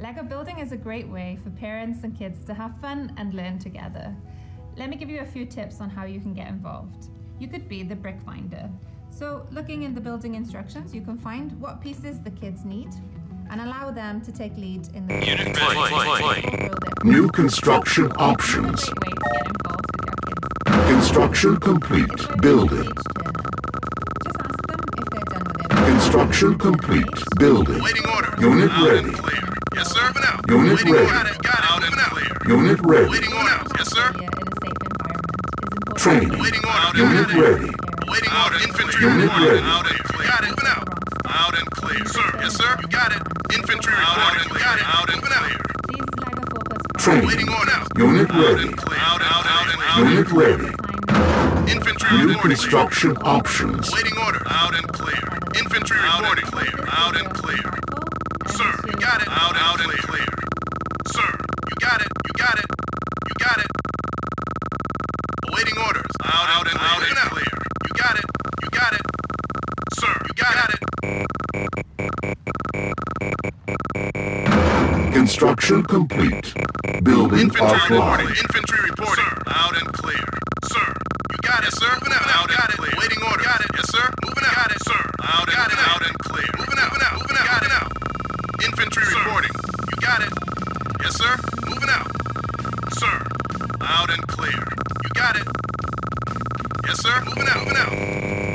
Lego building is a great way for parents and kids to have fun and learn together. Let me give you a few tips on how you can get involved. You could be the brick finder. So, looking in the building instructions, you can find what pieces the kids need and allow them to take lead in the Unit building. ready. Or New construction options. Great way to get involved with your kids. Construction complete. It's Building. Just ask them if they're done with it. Construction complete. Building. Waiting. Unit out ready. And clear. Yes, sir. Moving out. Unit Waiting ready. Got it. Got it. Out and clear. Unit ready. Waiting order. Yes, sir. Area in a safe environment is important. Training. Waiting order. Unit ready. Waiting order. Infantry Unit ready. Out and clear. Got it. Moving out. Out and clear. Sir. Yes, sir. You got it. Infantry reporting. Got it. Out and clear. These Lego 4 Training. Waiting order. Unit Out ready. and. Out, out, out, and out. Unit ready. Infantry New construction options. Waiting order. Out and clear. Infantry reporting. Clear. Out and clear. Sir, you got it. Out, out and clear. Sir, you got it. You got it. You got it. Awaiting orders. Out, out and out and clear. You got it. You got it. Sir, you got it. Construction complete. Building Infantry reporting. offline. Infantry reporting. Sir,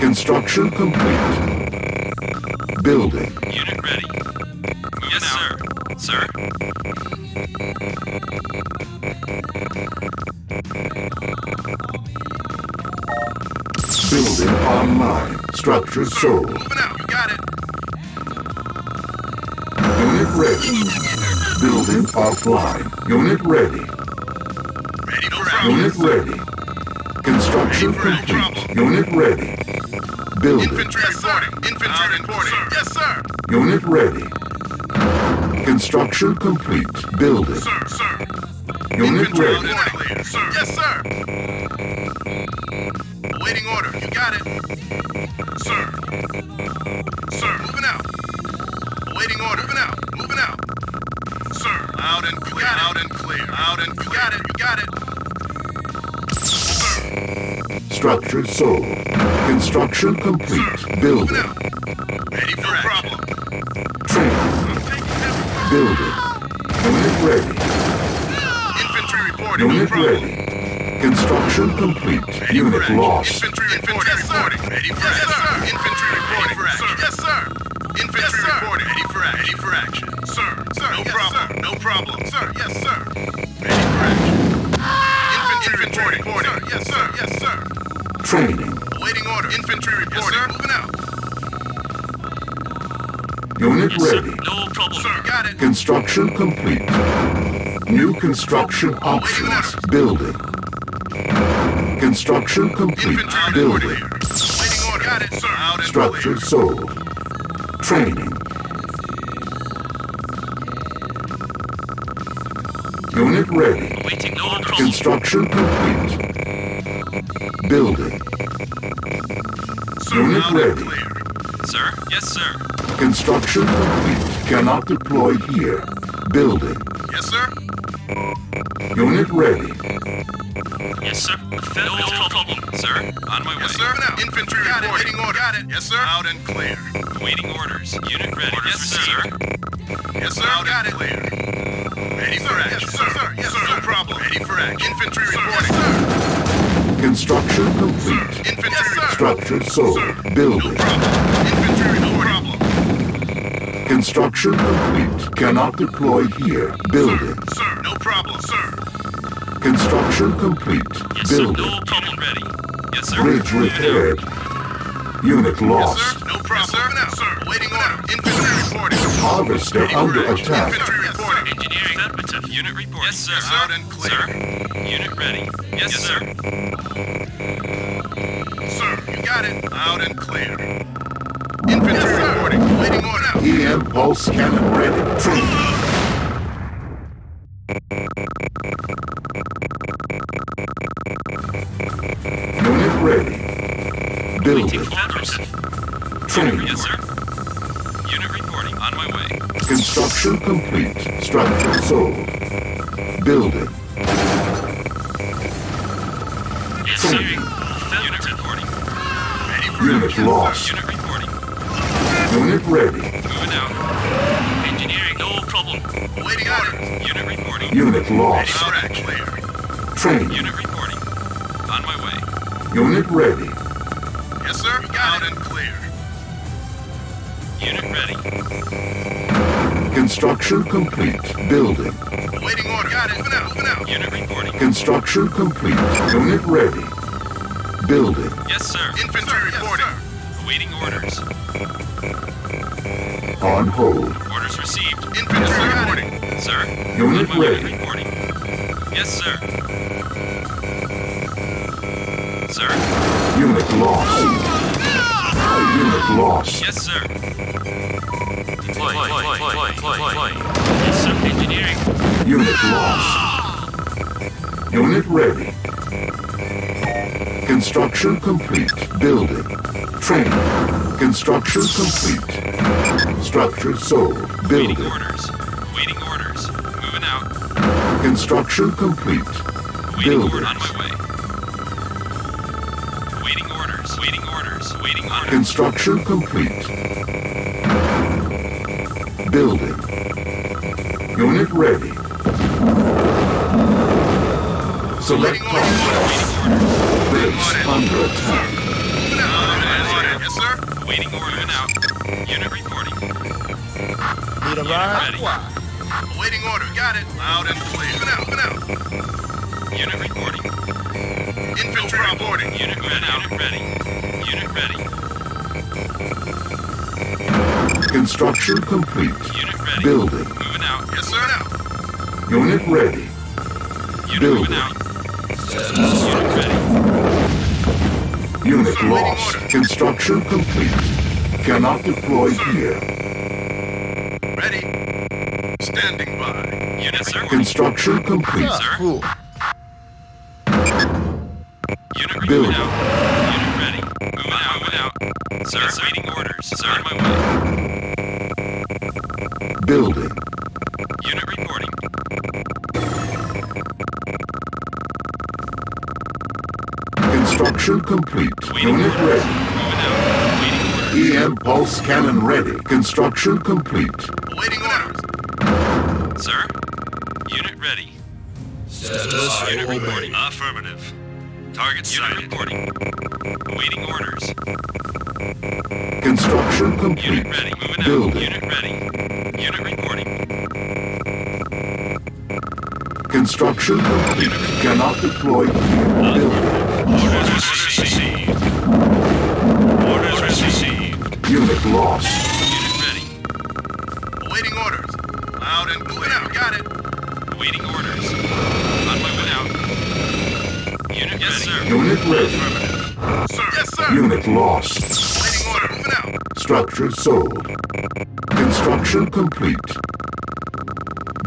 Construction complete. Building. Unit ready. yes, sir. Sir. Building online. Structure sold. Moving out. You got it. Unit ready. Building offline. Unit ready. Ready action. Unit ready. Construction complete. Unit ready. Building. Infantry reporting. Infantry reporting. Yes, sir. Unit ready. Construction complete. Building. Sir, sir. Unit Infantry ready. reporting. Sir. Yes, sir. Awaiting order. You got it. Sir. Sir. Moving out. Awaiting order. Moving out. Moving out. Sir. Out and clear. Out and clear. Out and clear. You got it. You got it. Sir. Structure sold. Construction complete. Moving Building. Ready for no problem. Training. Building. Unit ready. Infantry reporting. Unit problem. ready. Construction complete. Ready Unit for lost. Infantry reporting. Yes, sir. Ready for yes, action. Sir. Infantry reporting. Ready for action. Yes, sir. Infantry reporting. Ready for action. Ready for action. Sir. Sir. No problem. No problem. Sir. Yes, sir. Ready for action. Ah! Infantry reporting. Sir. Yes, sir. Yes, sir. Training. Awaiting order. Infantry reporting. Yes, sir. Moving out. Unit Yes, ready. sir. No problem. Sir. Got it. Construction complete. New construction options. Building. Construction complete. Infantry Building. Waiting order. Got it, sir. Out Structure clear. sold. Training. Unit ready. Awaiting no problem. Construction complete. Building. Sir. Unit Out ready. clear. Sir. Yes, sir. Construction complete. Cannot deploy here. Building. Yes, sir. Unit ready. Yes, sir. No problem. Sir. On my way. Yes, sir. Now. Infantry reporting. Waiting order. Got it. Yes, sir. Out and clear. Awaiting orders. Unit ready. Orders yes, sir. received. Yes, sir. Out and clear. Ready for action. Yes, sir. sir. Yes, sir. No problem. Ready for action. Infantry reporting. Yes, Construction sir. complete. Infantry yes, sir. Structure sold. Sir. No Building. problem. Infantry no problem. Construction complete. Cannot deploy here. Building. Sir. Sir. No problem. Sir. Construction complete. Yes, sir. Building. No problem. Ready. Yes, sir. Bridge repaired. Unit Yes, lost. sir. No problem. Yes, sir. Now, sir. Waiting order. Infantry reporting. Harvester Ready for under action. attack. Infantry reporting. Engineering. Affirmative. Unit reporting. Yes, sir. Yes, out and clear. Sir. Unit ready. Yes, sir. Sir, you got it. Out and clear. Infantry reporting. Waiting order. EM pulse cannon ready. Training. Construction complete. Structure sold. Building. Yes, sir. Unit reporting. Ready for Unit action, lost. Unit reporting. Unit ready. Moving out. Engineering, no problem. sir. Awaiting orders. Unit reporting. Unit Ready lost. for action. Training. Unit reporting. On my way. Unit ready. Yes, sir. Got it. and clear. Unit ready. Construction complete. Building. Waiting order. Got it. Moving out. Moving out. Unit reporting. Construction complete. Unit ready. Building. Yes, sir. Infantry reporting. Awaiting orders. On hold. Orders received. Infantry reporting. Sir. Unit On my way. ready. Reporting. Yes, sir. Sir. Unit lost. Unit lost. Yes, sir. Yes, sir. Engineering. Unit lost. Unit ready. Construction complete. Building. Training. Construction complete. Structure sold. Waiting orders. Waiting orders. Moving out. Construction complete. Waiting order on my way. Waiting orders. Waiting orders. Waiting orders. Construction complete. Building. Unit ready. Select Waiting target. Base under attack. Yes, sir. Waiting order. Moving out. Unit reporting. Need a ride? ready. Awaiting order. Got it. Loud and clear. Moving out. Moving out. Unit reporting. Infantry reporting. Unit ready. Unit ready. Unit ready. Construction complete. Unit ready. Building. Moving out. Yes, sir. Now. Unit ready. Unit Building. moving out. Unit ready. Unit Sir, lost. Construction complete. Cannot deploy here. Ready. Standing by. Unit sir. Construction complete. Sir. Cool. Unit Building. moving out. Unit ready. Moving out. Moving out. Sir. Waiting orders. Sir. On my way. Construction complete. Waiting Unit orders. ready. Moving out. Waiting. EM pulse cannon ready. Construction complete. Awaiting orders. Sir. Unit ready. Status. Unit reporting. Affirmative. Target Unit reporting. Awaiting orders. Construction complete. Unit ready. Moving out. Building. Unit ready. Unit reporting. Construction complete. Cannot deploy here. Building. Orders received. Orders received. Unit lost. Unit ready. Awaiting orders. Loud and moving out. Got it. Awaiting orders. On my way out. Unit yes, sir. Unit ready. Sir. Yes, sir. Unit lost. Awaiting order. Moving out. Structure sold. Construction complete.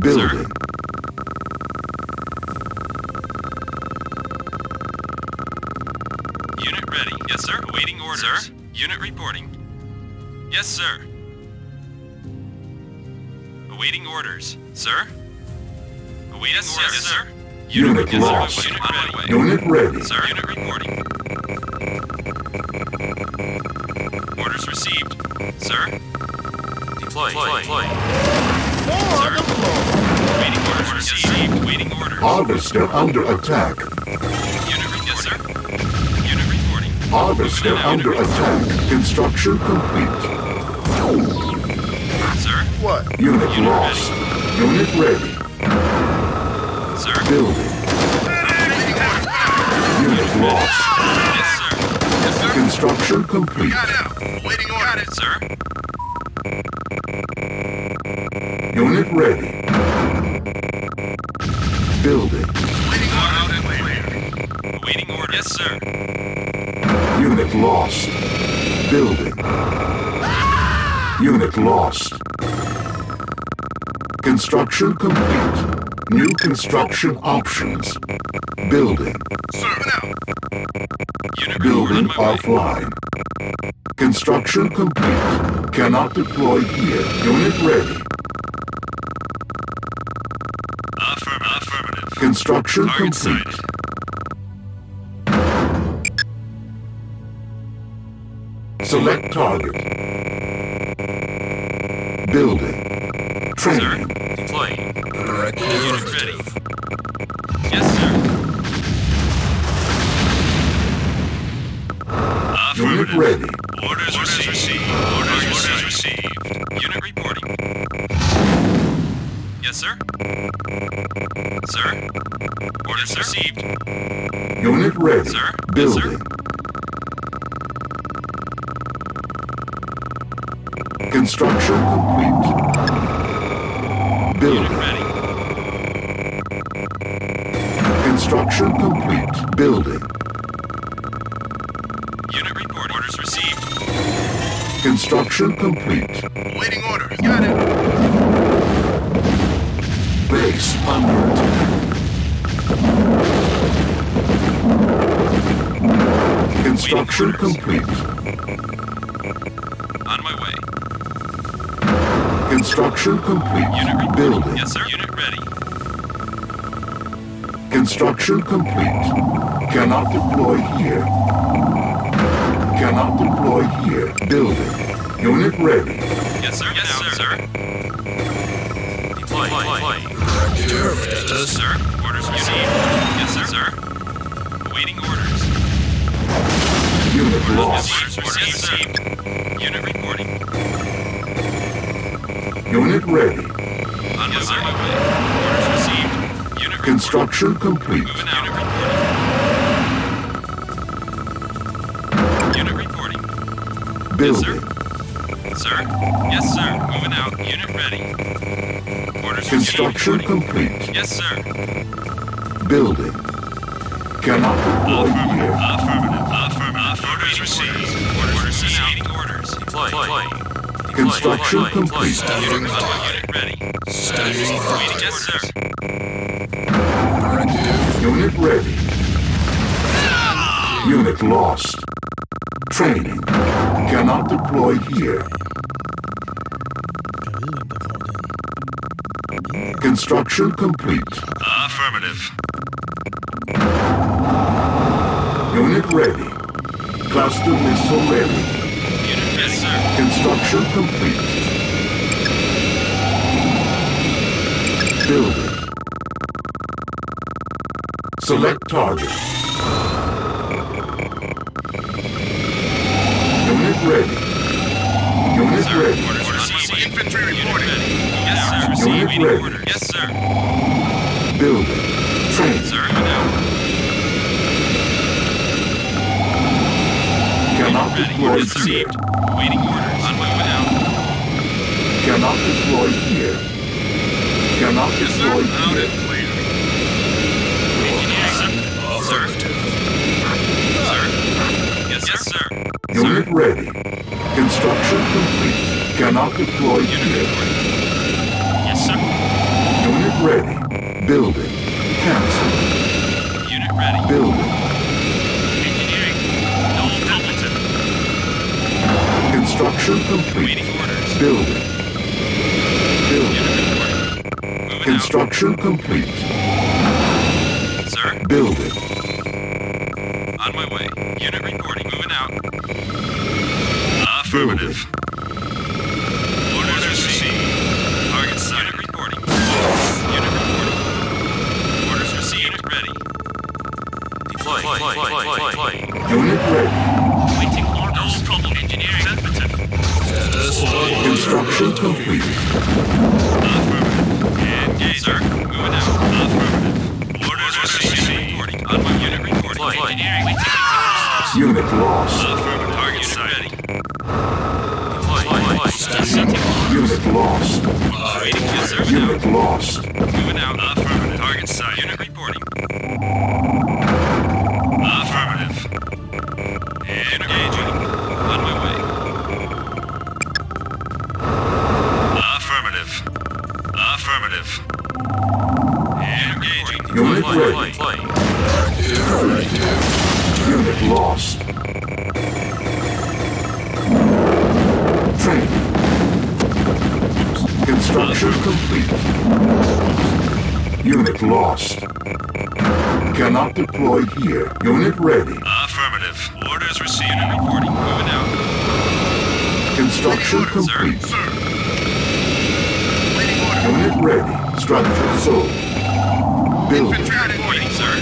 Building. Unit Yes, sir. Awaiting orders. Sir. Awaiting yes, orders. Yes, sir. Unit yes, lost. Sir. Unit on. Unit ready. Sir. Unit reporting. Orders received. Sir. Deploy. Deploy. Sir. Waiting orders received. Waiting orders. Harvester under attack. Harvester under attack. Construction complete. Sir. What? Unit Unit lost. Unit ready. Sir. Building. Awaiting. Unit lost. Yes, sir. Yes, sir. Construction complete. Got it. out. Awaiting orders. Got it. Sir. Unit ready. Building. Awaiting order. Loud and clear. Awaiting order. Yes, sir. Unit lost. Building. Unit lost. Construction complete. New construction options. Building. Building offline. Construction complete. Cannot deploy here. Unit ready. Affirmative. Construction complete. Select target. Building. Sir, Training. deploying. Unit ready. Yes, sir. Unit Affirmative. ready. Orders received. Orders, orders received. Unit reporting. Yes, sir. Sir. Orders received. Unit ready. Sir? Yes, sir. Construction complete. Unit Building. ready. Construction complete. Building. Unit report. Orders received. Construction complete. Waiting order. You got it. Base under attack. Construction complete. Construction complete. Unit reporting. Building. Yes, sir. Unit ready. Construction complete. Cannot deploy here. Cannot deploy here. Building. Unit ready. Yes, sir. Yes, sir. sir. Deploy. Deploy. Yes, sir. Orders received. Yes, sir. Sir. Awaiting orders. Unit lost. orders received. Ready. Yes, my. Orders received. Unit reporting. Construction complete. Moving out. Unit reporting. Unit. Yes, Building. sir. Sir? Yes, sir. Moving out. Unit ready. Orders Construction received. Complete. Yes, sir. Building. Cannot deploy Affirmative. here. Affirmative. Affirmative. Orders received. Orders received. Orders. Deploy. Deploy. Construction complete. Unit, unit ready. Standing Waiting. Yes, sir. Unit ready. Unit lost. Training. Cannot deploy here. Construction complete. Affirmative. Unit ready. Cluster missile ready. Unit, yes, sir. Construction complete. Building. Select target. Unit ready. Unit Sir, ready. orders received. Infantry reporting. Yes, sir. Unit ready. orders. Yes, sir. Building. Train. Sir. Cannot deploy Orders received. Waiting orders. On my way out. Cannot deploy here. Cannot Yes, deploy Out here. Yes, sir. Sir. Sir. Yes, yes, sir. Unit ready. Construction complete. Cannot deploy Unit here. reporting. Yes, sir. Unit ready. Building. Cancel. Unit ready. Building. Engineering. No Templeton. Construction complete. Building. Building. Construction complete. Sir. Building. On my way. Unit reporting. Moving out. Affirmative. Orders Construction complete. Affirmative. Engage. Sir. Moving out. Affirmative. Orders received. Reporting. On my unit reporting. Engineering. Unit lost. Affirmative. Target ready. Deploy. Deploy. Setting. Unit lost. Waiting. Unit lost. Moving out. Affirmative. Target site. Unit Deploy. ready. Unit lost. Training. Construction complete. Unit lost. Cannot deploy here. Unit ready. Affirmative. Orders received and reporting. Moving out. Construction Waiting complete. sir. Sir. Waiting orders. Unit ready. Structure sold. Building. Infantry reporting. Waiting, sir.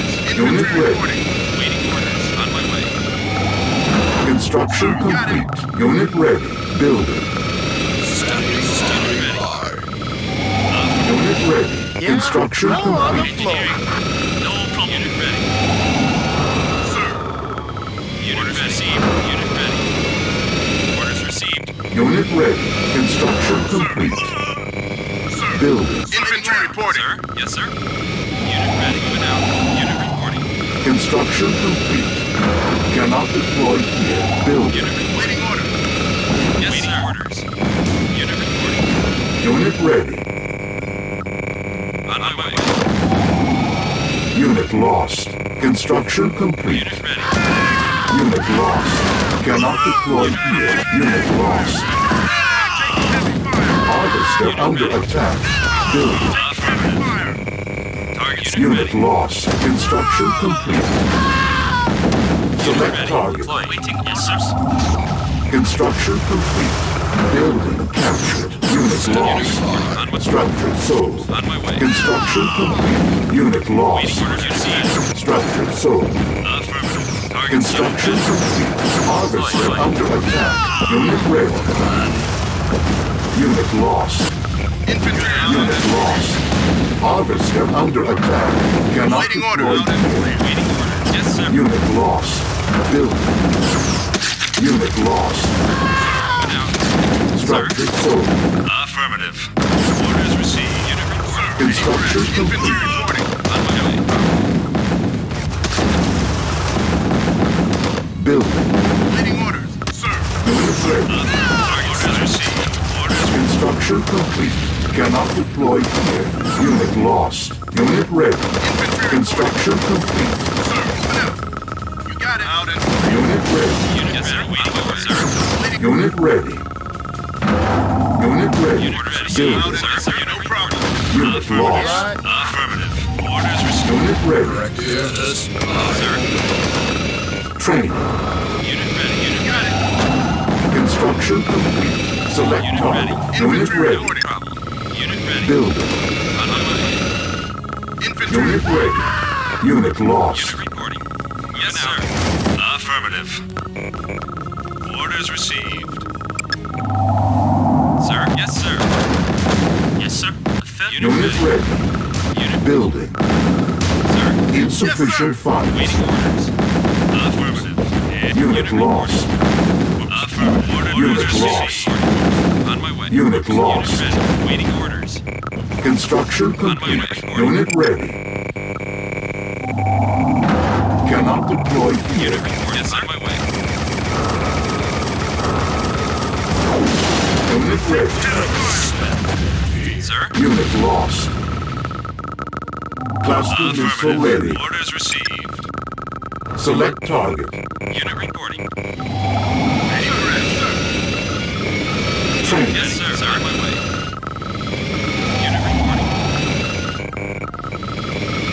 Unit Infantry ready. reporting. Waiting orders. On my way. Construction Got complete. Unit ready. Building. Unit ready. Unit ready. Construction complete. Engineering. No problem. Unit ready. Sir. Unit Orders received. Unit ready. Orders received. Unit ready. Construction complete. Sir. Building. Infantry reporting. Sir? Yes, sir. Construction complete. Cannot deploy here. Building. Unit reporting. Waiting order. Yes, Waiting sir. orders. Unit reporting. Unit ready. On my way. Unit lost. Construction complete. Unit ready. Unit lost. Cannot deploy here. Unit lost. Ah, Harvester under attack. Building. Affirmative. Fire. Target unit ready. lost. Construction complete. Select target. Waiting. Yes, sir. Construction complete. Building captured. Unit lost. Structure sold. on my way. Construction complete. Unit lost. Waiting orders received. Structure sold. Construction complete. Harvester under attack. Unit ready. Unit lost. Infantry Unit lost. Harvester under attack. Cannot Waiting order. deploy. Out and clear. Waiting orders. Yes, sir. Unit lost. Building. Unit lost. Now. Structure sold. Affirmative. Orders received. Unit reporting. Construction Infantry reporting. On my way. Building. Waiting orders. Sir. Unit ready. Orders received. Construction complete. Cannot deploy here. Unit lost. Unit ready. Construction complete. Sir. You got it. Out and. Unit ready. Unit yes, sir. Waiting orders, sir. Unit ready. Unit ready. Unit ready. Building. Out and sir. Unit No problem. Unit lost. Affirmative. Orders received. Unit ready. Yes. Sir. Training. Unit ready. Unit ready. Construction complete. Select Unit ready. Unit ready. Unit ready. Building. On my way. Infantry Unit ready. Unit lost. Unit reporting. Yes, sir. Affirmative. Orders received. Sir? Yes, sir. Yes, sir. Affirmative. Unit ready. Unit, Building. sir. Insufficient funds. Waiting orders. Affirmative. And Unit lost. Affirmative. Orders Unit received. lost. On. Unit lost. Unit ready. Waiting orders. Construction complete. Unit ready. Cannot deploy Unit here. report. Yes, on my way. Unit ready. Sir? Unit lost. Cluster missile ready. Orders received. Select target. Unit reporting. Ready for it, sir. Training. Yes, sir. Sir, my way. Unit reporting.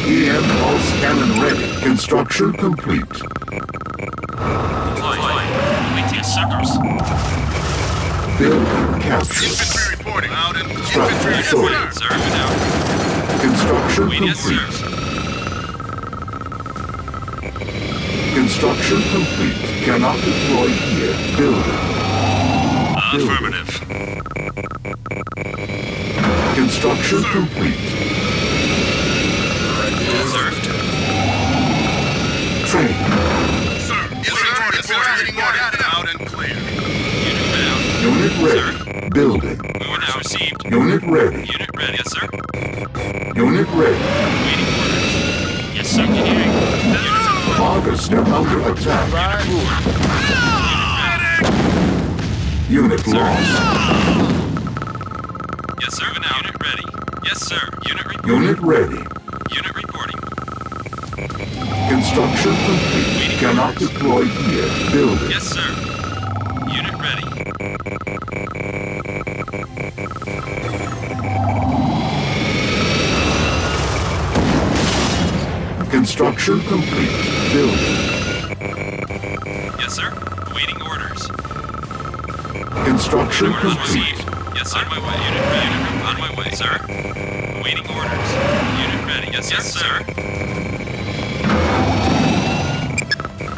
EM pulse cannon ready. Construction complete. Deploying. Waiting suckers. Building captured. Infantry reporting. Out and infantry reporting. Sir, moving out. Construction Wait, yes, sir. complete. Construction complete. Cannot deploy here. Building. Affirmative. Construction complete. Sir. Training. Sir. Infantry reporting. Waiting order. Out and clear. Unit down. Unit ready. Building. Orders received. Unit ready. Unit ready. Yes, sir. Unit ready. Waiting orders. Yes, sir. Engineering. Unit Harvester under attack. Unit lost. Yes, sir. Unit ready. Yes, sir. Unit reporting. Unit ready. Unit reporting. Construction complete. Cannot deploy here. Building. Yes, sir. Unit ready. Construction complete. Building. Construction Orders complete. Yes. On my way. Unit ready. Unit on my way, sir. Awaiting orders. Unit ready. Yes, yes, sir.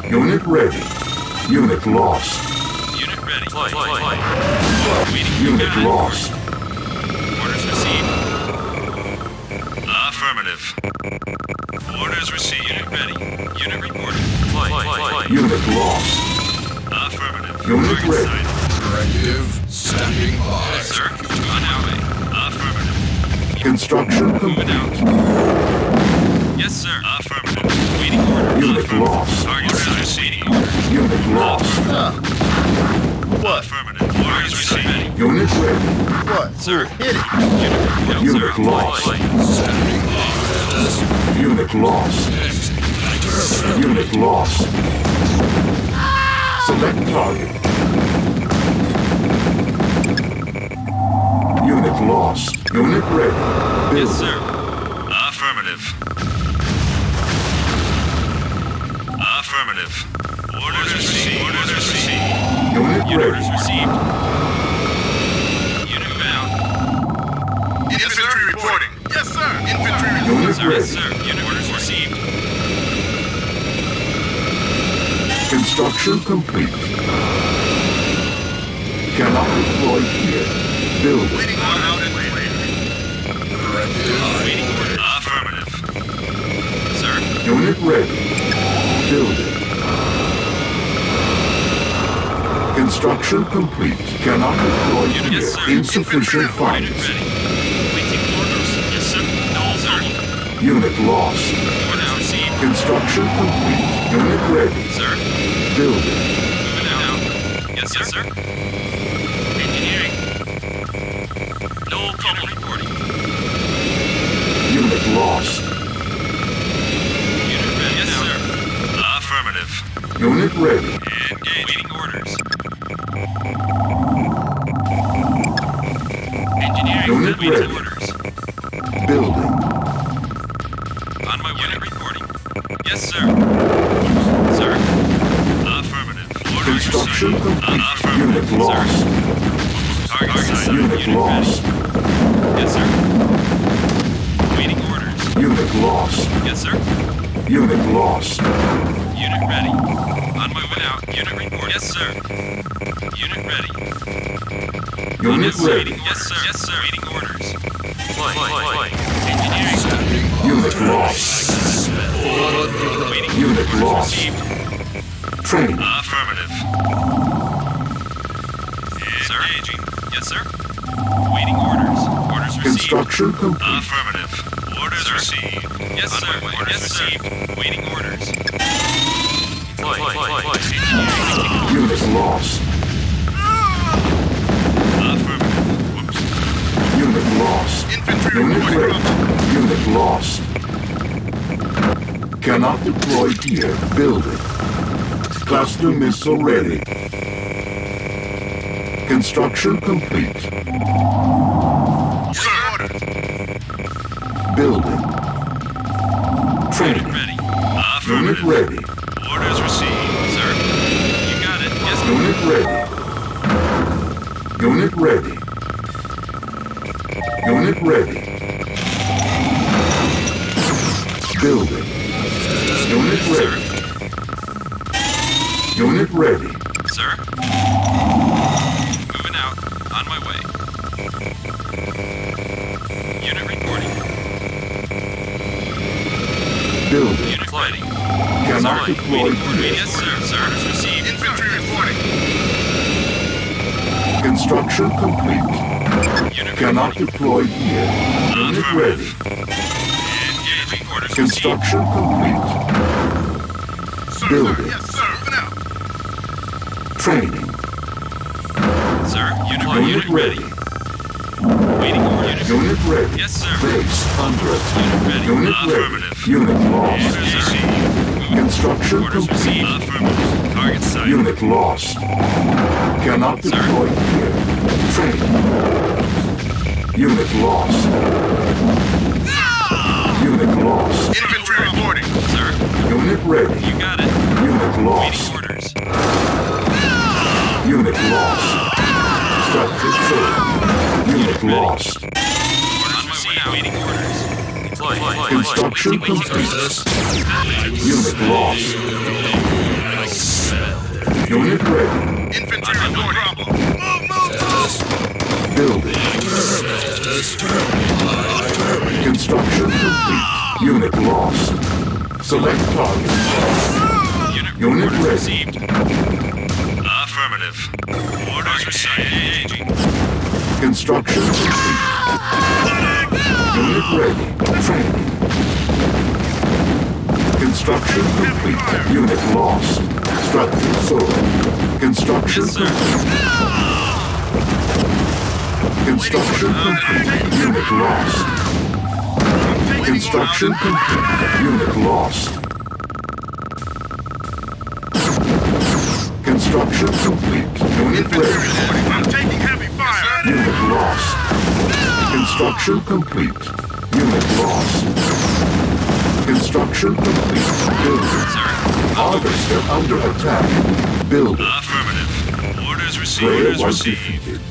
Unit ready. Unit lost. Unit ready. Flight. Flight. Waiting. Unit got lost. Orders received. Affirmative. Orders received. Unit ready. Unit reporting. Flight. Flight. Unit lost. Affirmative. Unit ready. Sighted. Directive standing by. Yes, sir. On our way. Affirmative. Construction Moving out. complete. Yes, sir. Affirmative. Waiting orders. Unit Affirmative. lost. Target sighted. Receiving orders. Unit lost. What? Affirmative. Orders received. Unit ready. What? Sir. Hit it. Unit report. Unit sir. lost. Standing by. Unit lost. Unit lost. Select target. Unit lost. Unit ready. Yes, sir. Affirmative. Affirmative. Orders received. Orders received. Unit Unit ready. orders received. Unit bound. Infantry reporting. Yes, sir. Infantry reporting. Unit Sir, yes, ready. sir. Unit orders received. Construction complete. Cannot deploy here. Build. Waiting on out and. Waiting. Affirmative. Sir. Unit ready. Building. Construction complete. Cannot deploy Unit, here. yes, sir. Insufficient Unit funds. ready. Orders. Yes, sir. No, sir. Unit lost. Construction complete. Unit ready. Sir. Building. Yes, yes, sir. Unit ready. Engage. Waiting orders. Engineering. Unit ready. orders. Building. On my way. Unit reporting. Yes, sir. Sir. Affirmative. Orders Construction complete. Affirmative. Unit lost. Sir. Target sighted. Unit Unit lost. ready. Yes, sir. Waiting orders. Unit lost. Yes, sir. Unit lost. Unit ready. On my way out. Unit report. Yes, sir. Unit ready. On Unit this ready. waiting. Yes, sir. Yes, sir. Waiting orders. Flight. Flight. Engineering. Standing by. Unit lost. Waiting Unit orders lost. received. Training. Affirmative. Sir. Engaging. Yes, sir. Waiting orders. Orders received. Construction complete. Affirmative. Orders received. Yes, sir. Orders yes, received. Waiting orders. Lost. Cannot deploy here. Building. Cluster missile ready. Construction complete. Sir. Building. Training. ready. Unit ready. Cannot Sorry. deploy Waiting order. here. Yes, sir. Sir. Orders received. Infantry reporting. Construction complete. Unit Cannot deploy here. Unit ready. Engaging. Orders. Construction complete. Sir, Building. sir. Yes, sir. Training. Sir. Unit, Unit unit ready. ready. Waiting orders. Unit ready. Yes, sir. Base under attack. Unit ready. Unit ready. Unit lost. Orders received. Construction Orders complete. Affirmative. Target sighted. Unit lost. Cannot deploy here. Training. Unit lost. Unit lost. Infantry reporting. Sir. Unit ready. You got it. Unit Waiting lost. orders. Unit lost. Structure failed. Unit lost. Construction complete. Unit lost. Unit ready. Infantry reporting. Move, move, Building. Construction complete. Unit lost. Select target. Unit, Unit ready. received. Affirmative. Orders received. Construction complete. Unit ready. Training. Construction complete. Unit lost. Structure sold. Construction Yes, complete. Construction complete. Unit lost. Construction complete. Unit lost. Construction complete. Unit ready. I'm taking heavy fire. Unit lost. Construction complete. Unit. Building. Sir. Harvester under attack. Building. Affirmative. Orders received. Player Orders was received. defeated.